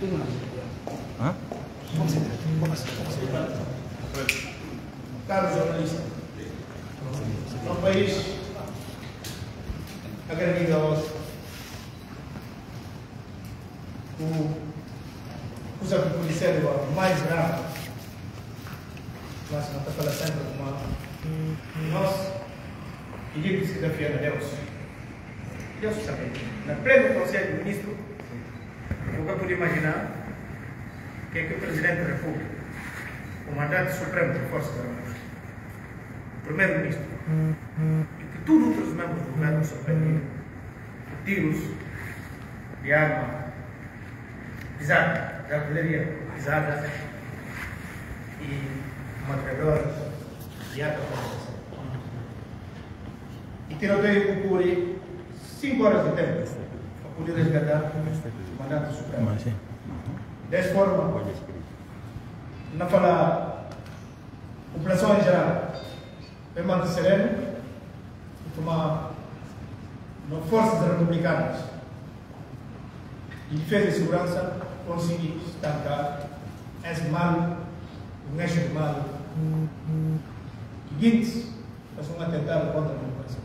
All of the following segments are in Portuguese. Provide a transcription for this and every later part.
Hã? Caro jornalista, é um país agredido aos o uso policial mais grave nós não está falando sempre uma nós pedimos que desafiar a Deus. Deus sabe. Na pleno conselho do ministro nunca pude imaginar que, é que o presidente da República o mandato supremo da Força Armadas o primeiro-ministro e que todos os outros membros do governo surpreendiam tiros de arma pesada, de artilharia pesada e metralhadoras de alta potência. E tiroteio ocorre 5 horas de tempo para poder resgatar o mandato supremo. Mas sim. Dessa forma, não falar população em geral, permanece sereno e tomar nas forças republicanas de defesa e segurança conseguir estancar esse mal, o eixo de mal, seguintes, mas um atentado contra a democracia.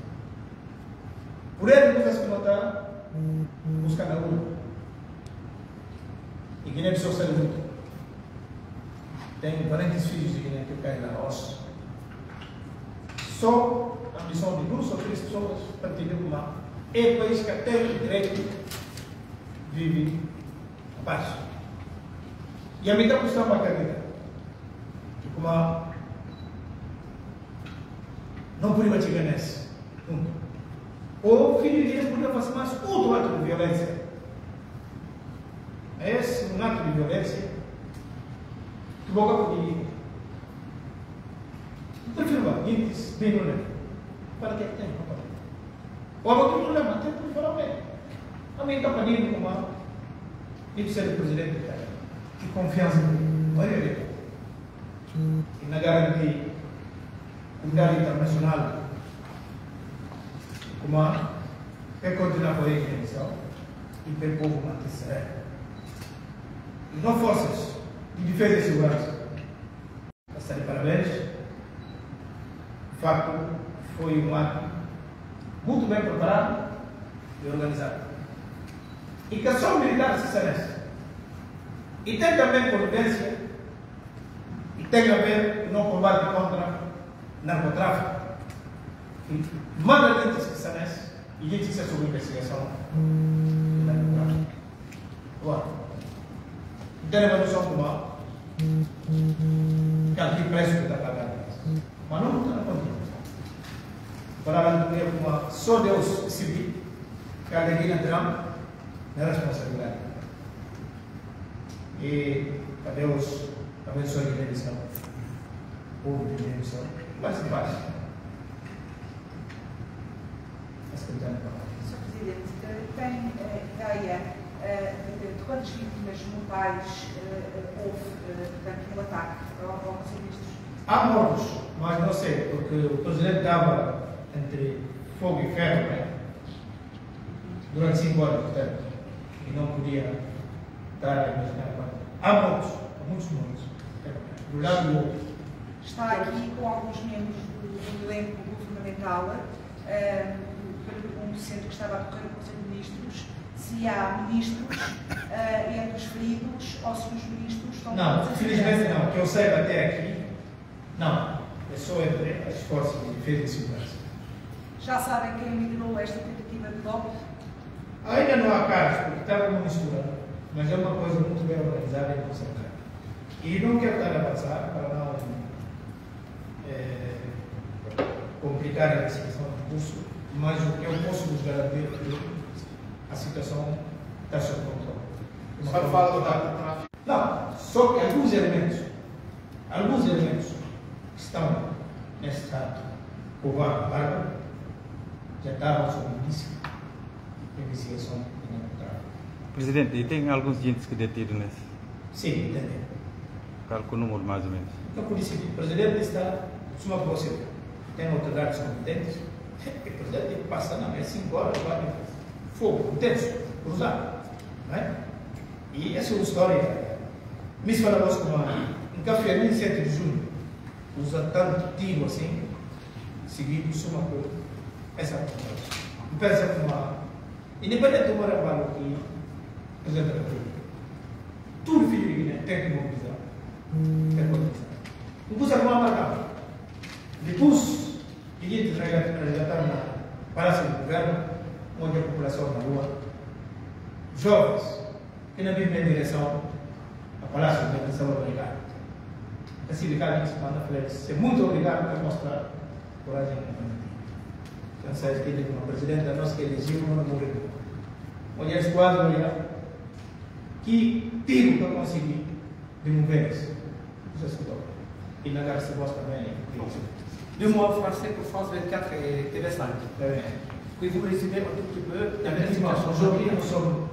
Por ele, nós que notar, buscar na rua. E Guiné-Bissau está luta. Tenho parentes filhos de Guiné que caem na roça. Só a missão de duas ou três pessoas partilham uma. É país que até o direito vive a paz. E a minha questão para acreditar que como não podia chegar nesse. Ou filho podia fazer mais outro ato de violência. Esse um ato de violência que boca podia prefiro índice bem no lembro. Para que tem para O outro problema tem que falar bem. A minha está pedindo uma e ser o presidente da. Que confiança Olha ali. E na garantia comunidade internacional como a é continuar com a missão e ter povo sereno. E não forças de defesa e segurança. Está de parabéns. De facto, foi um ato muito bem preparado e organizado. E que a ação militar se serve. E tem também convivência e tem a ver no combate contra narcotráfico. São esses. E gente que sobre investigação. De uma noção como que aqui preço que está pagando. Mas não está na conta. Para a como só Deus civil que a lei Trump na responsabilidade. E a Deus abençoe a direção, o povo de direção, mas em Escutando a Sr. Presidente, tem ideia de quantas vítimas mortais houve portanto, no ataque ao Conselho de Ministros? Há mortos, mas não sei, porque o Presidente estava entre fogo e ferro, né? durante cinco horas, portanto, e não podia estar a imaginar quanto. Há mortos, há muitos mortos. Do lado do outro. Está aqui com alguns membros do, do elenco governamental, uh, centro que estava a decorrer o Conselho de Ministros, se há ministros uh, entre os feridos ou se os ministros estão Não, felizmente não, que eu saiba até aqui, não. É só entre as forças de defesa e segurança. Já sabem quem liderou esta tentativa de golpe? Ainda não há casos, porque estava uma mistura, mas é uma coisa muito bem organizada e concentrada. E não quero estar a avançar para não é, complicar a situação do curso, mas o que eu posso vos garantir é que a situação está sob controle. O senhor fala do narcotráfico? Não, só que alguns elementos, alguns elementos que estão nesse estado, o barco, já estavam sob indício de investigação de narcotráfico. Presidente, e tem alguns gente que detido nesse? Sim, entendeu? Calculo o número mais ou menos. Então, por isso, o presidente está, suma você tem autoridades competentes, o presidente passa na mesa 5 horas, vai fogo, intenso, cruzado. Não é? E essa é uma história. Me falamos com um café no 7 de junho, usa tanto tiro assim, seguido uma coisa. Essa é a coisa. Pensa com uma. Independente do trabalho que apresenta a República, tudo filho de Guiné tem que mobilizar. Tem que mobilizar. Não precisa arrumar marcado. Depois, resgatar na Palácio do Governo, onde a população na rua, jovens, que não vivem em direção ao Palácio da Administração Obrigado. A sindicato flex. É muito obrigado por mostrar coragem e Então, sabe que ele, como presidente da nossa elegeu, não morreu. Olha esse quadro, olha. Que tiro que eu consegui de mover-se. Você escutou? E na Garça Bosch também. Deux mots français pour France 24 et TV5. É. Pouvez-vous me résumer un tout petit peu la Effectivement, situation aujourd'hui, nous sommes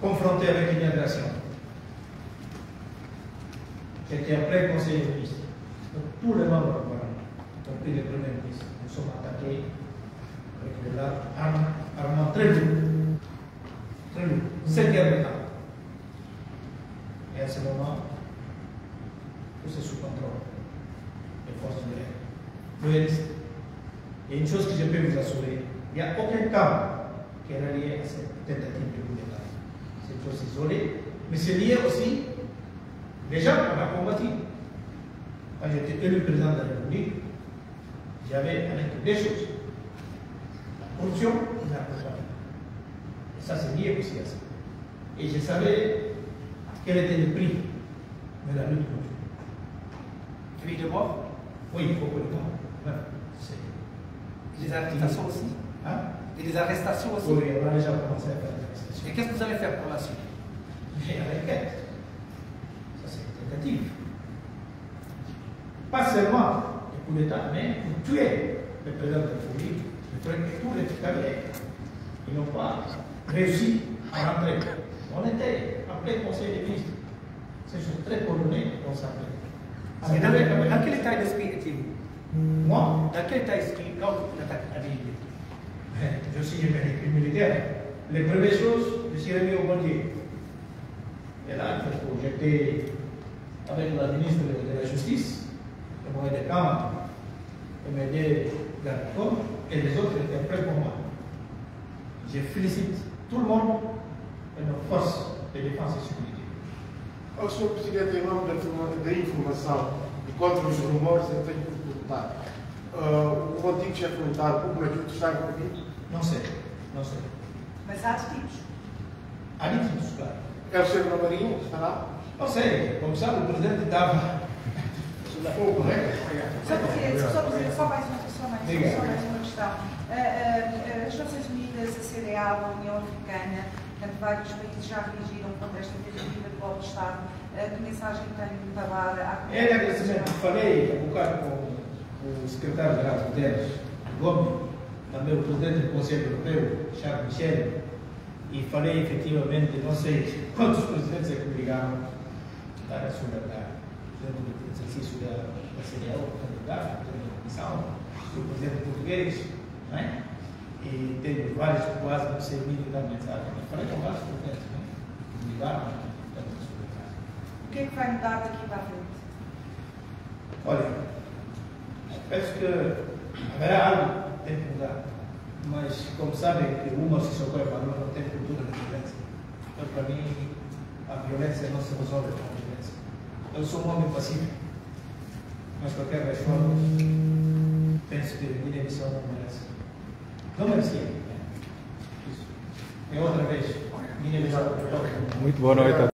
confrontés avec une agression. C'était après le Conseil des ministres. Donc, tous les membres du gouvernement, y compris le Premier ministre, nous sommes attaqués avec de l'arme armement très lourd. Très lourd. Sept heures de temps. Et à ce moment, tout c'est sous contrôle des forces de l'air. A une chose que je peux vous assurer, il n'y a aucun cas qui est relié à cette tentative de coup d'État. C'est une chose isolée, mais c'est lié aussi, déjà, on a combattu. Quand j'étais élu président de la République, j'avais avec deux choses. La corruption et la narcotrafic. Et ça, c'est lié aussi à ça. Et je savais quel était le prix de la lutte contre. Celui de mort Oui, il faut que le temps. Les arrestations aussi. Hein? Et les arrestations aussi. Oui, on a déjà commencé à faire des arrestations. Et qu'est-ce que vous allez faire pour la suite? Mais la requête, ça c'est tentative. Pas seulement le coup d'État, mais pour tuer le président de la République, le tous les Cavaliers, ils n'ont pas réussi à rentrer. On était après le Conseil des ministres. C'est chose très coordonnée qu'on dans, dans quel état d'esprit étiez-vous? Moi, Dans quel état d'esprit quand l'attaque avait eu lieu je suis un militaire. Les premières choses, je suis remis au bon Dieu. Et là, il faut que j'étais avec la ministre de la Justice, le moyen de camp, et m'aider Garcon, et les autres étaient prêts pour moi. Je félicite tout le monde et nos forces de défense et sécurité. O Sr. Presidente, em nome da, informa- da informação e contra os rumores, que perguntar. Ah, o antigo chefe militar, o Maquito, está envolvido? Não sei, não sei. Mas há detidos. Aditidos, claro. É o chefe da Marinha? Estará? Não sei, como sabe, o presidente estava Fogo, né? Só dizer, só, para dizer, só mais uma, só mais, só mais uma questão. Ah, ah, as Nações Unidas, a CDA, a União Africana, portanto, vários países já reagiram contra esta tentativa de golpe de Estado. Que mensagem tem para dar à É de agradecimento. Falei há bocado com o secretário-geral deles, Gomes, também o presidente do Conselho Europeu, Charles Michel, e falei efetivamente, não sei quantos presidentes é que me ligaram para a sua da, do exercício da, da CDL, candidato, da comissão, do presidente português, não é? E tenho vários, quase não sei mil da mensagem. Falei com vários presidentes, né? Me ligaram, portanto, a sua casa. O que é que vai mudar daqui para a frente? Olha, penso que haverá algo que tem que mudar, mas como sabem que uma se socorre para não tem cultura de violência. Então, para mim, a violência não se resolve com a violência. Eu sou um homem pacífico, mas de qualquer das formas, penso que minha missão não merece. Não merecia. É outra vez. Minha missão. Muito boa noite